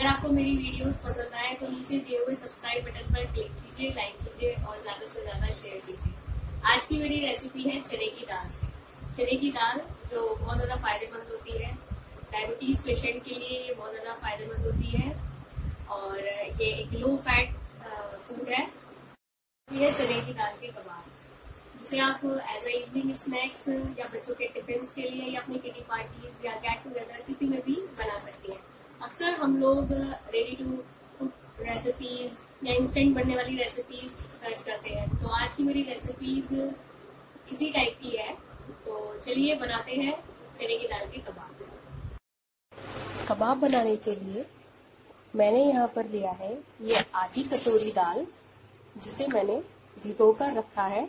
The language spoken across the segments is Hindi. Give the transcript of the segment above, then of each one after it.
अगर आपको मेरी वीडियोस पसंद आए तो नीचे दिए हुए सब्सक्राइब बटन पर क्लिक कीजिए लाइक कीजिए और ज़्यादा से ज़्यादा शेयर कीजिए। आज की मेरी रेसिपी है चने की दाल। से चने की दाल जो बहुत ज़्यादा फ़ायदेमंद होती है। डायबिटीज़ पेशेंट के लिए ये बहुत ज़्यादा फ़ायदेमंद होती है। और ये एक लो फैट फ़ूड है। ये चने की दाल के कबाब। जिसे आप एज ए इवनिंग स्नैक्स या बच्चों के टिफ़िन के लिए या अपनी किटी पार्टीज़ या गेट टूगेदर किसी में भी बना सकती हैं। अक्सर हम लोग रेडी टू कुक रेसिपीज़ या इंस्टेंट बनने वाली रेसिपीज़ सर्च करते हैं। तो आज की मेरी रेसिपीज़ इसी टाइप की है। तो चलिए बनाते हैं चने की दाल के कबाब। कबाब बनाने के लिए मैंने यहाँ पर लिया है ये आधी कटोरी दाल, जिसे मैंने भिगो कर रखा है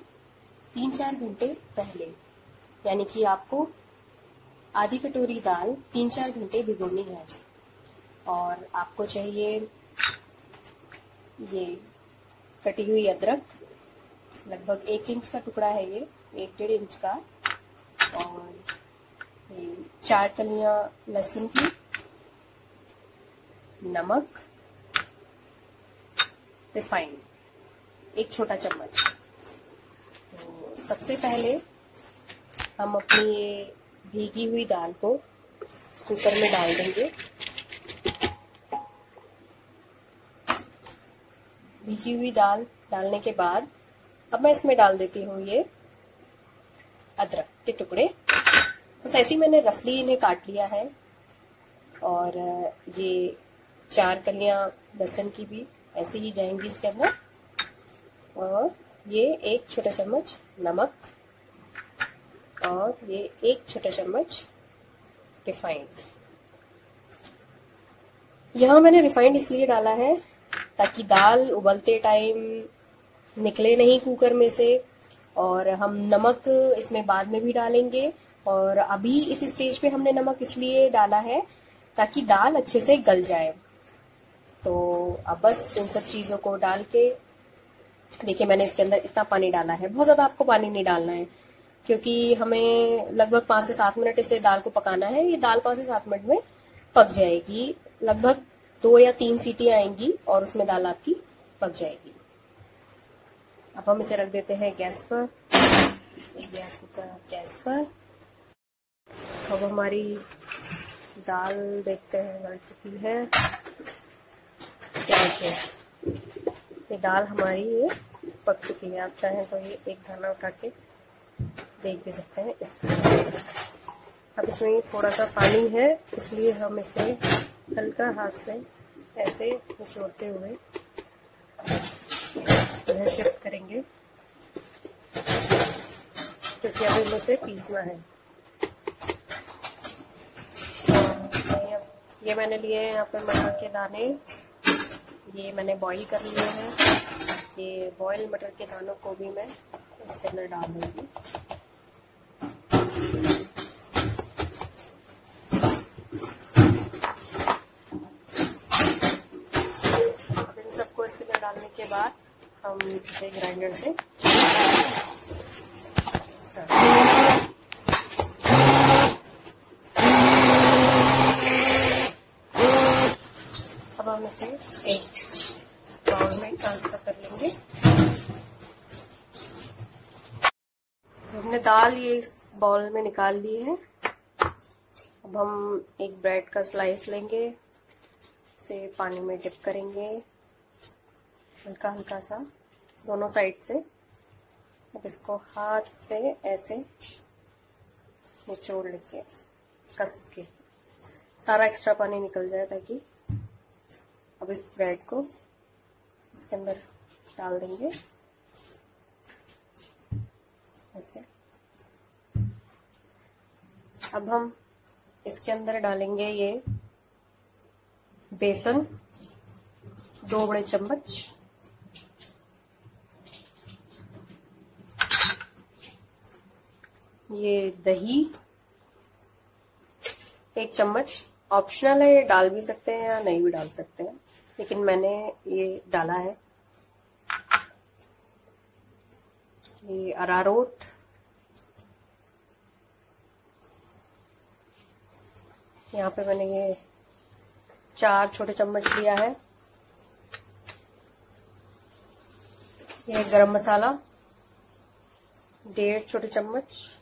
तीन चार घंटे पहले। यानी कि आपको आधी कटोरी दाल तीन चार घंटे भिगोनी है। और आपको चाहिए ये कटी हुई अदरक, लगभग एक इंच का टुकड़ा है ये, एक डेढ़ इंच का। और ये चार कलियाँ लहसुन की, नमक रिफाइंड एक छोटा चम्मच। तो सबसे पहले हम अपनी ये भीगी हुई दाल को कुकर में डाल देंगे। भीगी हुई दाल डालने के बाद, अब मैं इसमें डाल देती हूँ ये अदरक के टुकड़े। बस ऐसे ही मैंने रफली इन्हें काट लिया है। और ये चार कलियाँ लहसुन की भी ऐसे ही जाएँगी इसके अंदर। और ये एक छोटा चम्मच नमक। और ये एक छोटा चम्मच रिफाइंड। यहाँ मैंने रिफाइंड इसलिए डाला है ताकि दाल उबलते टाइम निकले नहीं कुकर में से, और हम नमक इसमें बाद में भी डालेंगे, और अभी इस स्टेज पे हमने नमक इसलिए डाला है ताकि दाल अच्छे से गल जाए। तो अब बस इन सब चीज़ों को डाल के, देखिए मैंने इसके अंदर इतना पानी डाला है। बहुत ज़्यादा आपको पानी नहीं डालना है, क्योंकि हमें लगभग पाँच से सात मिनट इसे दाल को पकाना है। ये दाल पाँच से सात मिनट में पक जाएगी। लगभग दो या तीन सीटी आएँगी और उसमें दाल आपकी पक जाएगी। अब हम इसे रख देते हैं गैस पर। गैस कुकर, गैस पर। अब हमारी दाल देखते हैं, गल चुकी है। क्या ये दाल हमारी ये पक चुकी है। आप चाहें तो ये एक दाना उठा के देख भी सकते हैं। इस अब इसमें थोड़ा सा पानी है, इसलिए हम इसे हल्का हाथ से ऐसे निचोड़ते हुए इधर शिफ्ट करेंगे। क्योंकि अभी इसे पीसना है। ये मैंने लिए हैं यहाँ पर मटर के दाने। ये मैंने बॉईल कर लिए हैं। ये बॉयल मटर के दानों को भी मैं इसके अंदर डाल दूँगी अब इन सबको इसके अंदर डालने के बाद हम इसे ग्राइंडर से अब हम इसे एक बाउल में ट्रांसफ़र कर लेंगे। हमने दाल ये इस बाउल में निकाल ली है। अब हम एक ब्रेड का स्लाइस लेंगे, इसे पानी में डिप करेंगे। हल्का हल्का सा, दोनों साइड से। अब इसको हाथ से ऐसे निचोड़ लेंगे कस के, सारा एक्स्ट्रा पानी निकल जाए ताकि अब इस ब्रेड को इसके अंदर डाल देंगे। ऐसे। अब हम इसके अंदर डालेंगे ये बेसन, दो बड़े चम्मच। ये दही, एक चम्मच। ऑप्शनल है, ये डाल भी सकते हैं या नहीं भी डाल सकते हैं। लेकिन मैंने ये डाला है। ये अरारोट। यहाँ पे मैंने ये चार छोटे चम्मच लिया है। ये गरम मसाला। डेढ़ छोटे चम्मच।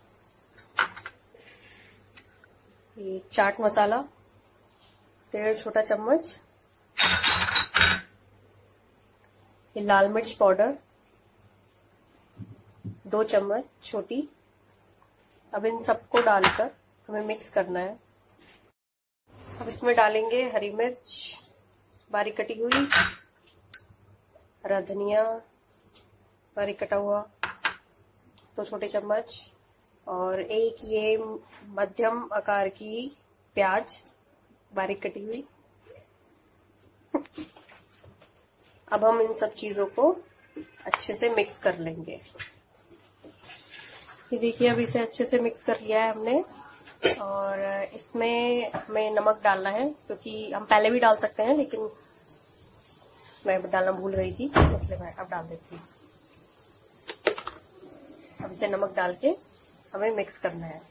ये चाट मसाला डेढ़ छोटा चम्मच, ये लाल मिर्च पाउडर, दो चम्मच छोटी। अब इन सबको डालकर हमें मिक्स करना है। अब इसमें डालेंगे हरी मिर्च, बारीक कटी हुई, हरा धनिया, बारीक कटा हुआ, दो छोटे चम्मच। और एक ये मध्यम आकार की प्याज बारीक कटी हुई। अब हम इन सब चीज़ों को अच्छे से मिक्स कर लेंगे। ये देखिए, अब इसे अच्छे से मिक्स कर लिया है हमने। और इसमें हमें नमक डालना है, क्योंकि हम पहले भी डाल सकते हैं, लेकिन मैं डालना भूल गई थी, इसलिए मैं अब डाल देती हूँ। अब इसे नमक डाल के हमें मिक्स करना है।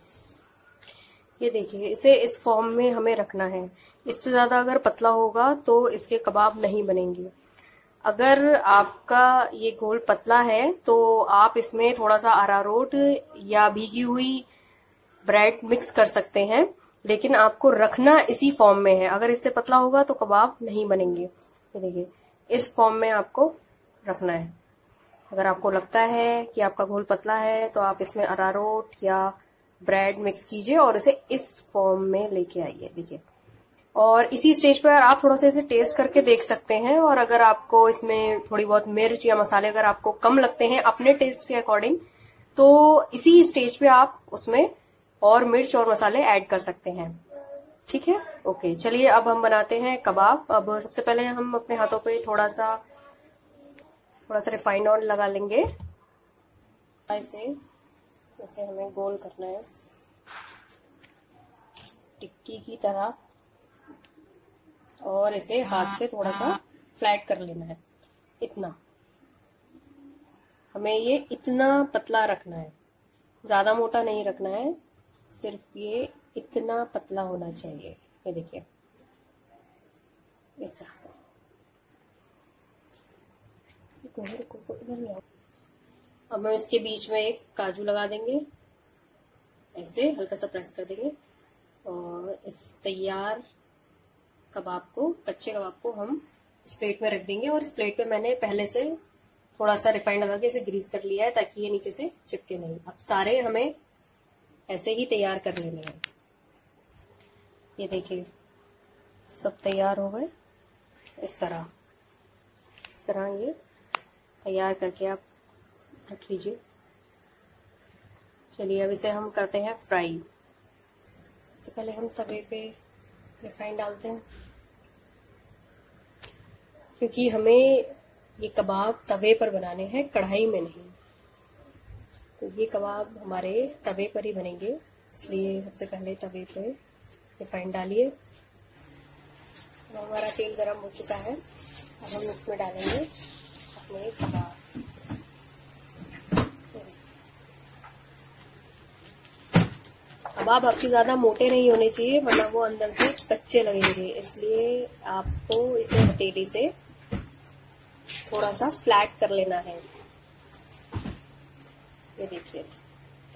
ये देखिए, इसे इस फॉर्म में हमें रखना है। इससे ज़्यादा अगर पतला होगा तो इसके कबाब नहीं बनेंगे। अगर आपका ये गोल पतला है तो आप इसमें थोड़ा सा अरारोट या भीगी हुई ब्रेड मिक्स कर सकते हैं। लेकिन आपको रखना इसी फॉर्म में है। अगर इससे पतला होगा तो कबाब नहीं बनेंगे। ये देखिए, इस फॉर्म में आपको रखना है। अगर आपको लगता है कि आपका घोल पतला है तो आप इसमें अरारोट या ब्रेड मिक्स कीजिए और इसे इस फॉर्म में लेके आइए देखिए और इसी स्टेज पर आप थोड़ा सा इसे टेस्ट करके देख सकते हैं और अगर आपको इसमें थोड़ी बहुत मिर्च या मसाले अगर आपको कम लगते हैं अपने टेस्ट के अकॉर्डिंग तो इसी स्टेज पे आप उसमें और मिर्च और मसाले ऐड कर सकते हैं, ठीक है? ओके चलिए अब हम बनाते हैं कबाब। अब सबसे पहले हम अपने हाथों पे थोड़ा सा थोड़ा सा रिफाइंड ऑयल लगा लेंगे। ऐसे इसे हमें गोल करना है। टिक्की की तरह। और इसे हाथ से थोड़ा सा फ्लैट कर लेना है। इतना। हमें ये इतना पतला रखना है। ज़्यादा मोटा नहीं रखना है। सिर्फ़ ये इतना पतला होना चाहिए। ये देखिए। इस तरह से। अब हम इसके बीच में एक काजू लगा देंगे। ऐसे हल्का सा प्रेस कर देंगे। और इस तैयार कबाब को, कच्चे कबाब को हम इस प्लेट में रख देंगे। और इस प्लेट पे मैंने पहले से थोड़ा सा रिफाइंड लगा के इसे ग्रीस कर लिया है ताकि ये नीचे से चिपके नहीं। अब सारे हमें ऐसे ही तैयार कर लेने हैं। ये देखिए, सब तैयार हो गए। इस तरह। इस तरह ये तैयार करके आप रख लीजिए। चलिए, अब इसे हम करते हैं फ्राई। सबसे पहले हम तवे पे रिफाइन डालते हैं, क्योंकि हमें ये कबाब तवे पर बनाने हैं, कढ़ाई में नहीं। तो ये कबाब हमारे तवे पर ही बनेंगे, इसलिए सबसे पहले तवे पे रिफाइंड डालिए। हमारा तेल गरम हो चुका है, अब हम इसमें डालेंगे कबाब कबाब आपके ज़्यादा मोटे नहीं होने चाहिए, वरना वो अंदर से कच्चे लगेंगे। इसलिए आपको इसे हथेली से थोड़ा सा फ्लैट कर लेना है। ये देखिए,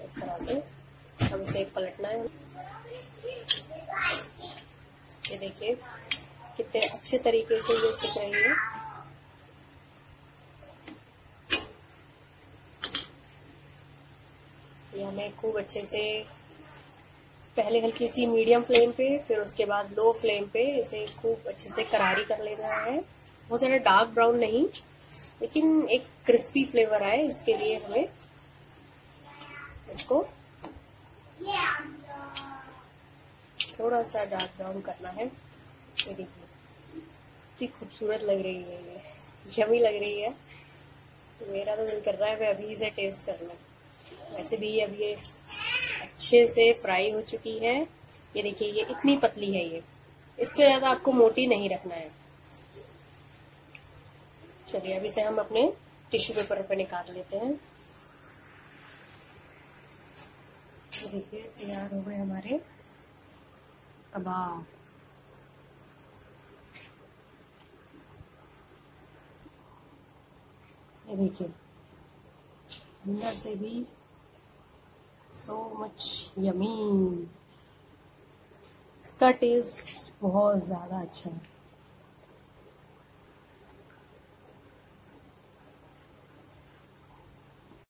इस तरह से अब इसे पलटना है। ये देखिए, कितने अच्छे तरीके से ये सिक रही है। हमें खूब अच्छे से पहले हल्की सी मीडियम फ्लेम पे, फिर उसके बाद लो फ्लेम पे इसे खूब अच्छे से करारी कर लेना है। बहुत ज़्यादा डार्क ब्राउन नहीं, लेकिन एक क्रिस्पी फ्लेवर आए इसके लिए हमें इसको थोड़ा सा डार्क ब्राउन करना है। ये देखिए, इतनी खूबसूरत लग रही है ये जमी लग रही है। मेरा तो दिल कर रहा है मैं अभी इसे टेस्ट कर लू वैसे भी अब ये अच्छे से फ्राई हो चुकी है। ये देखिए, ये इतनी पतली है ये। इससे ज़्यादा आपको मोटी नहीं रखना है। चलिए अभी से हम अपने टिश्यू पेपर पर निकाल लेते हैं। देखिए, तैयार हो गए हमारे। कबाब देखिए, अंदर से भी सो मच यमी इसका टेस्ट बहुत ज़्यादा अच्छा है।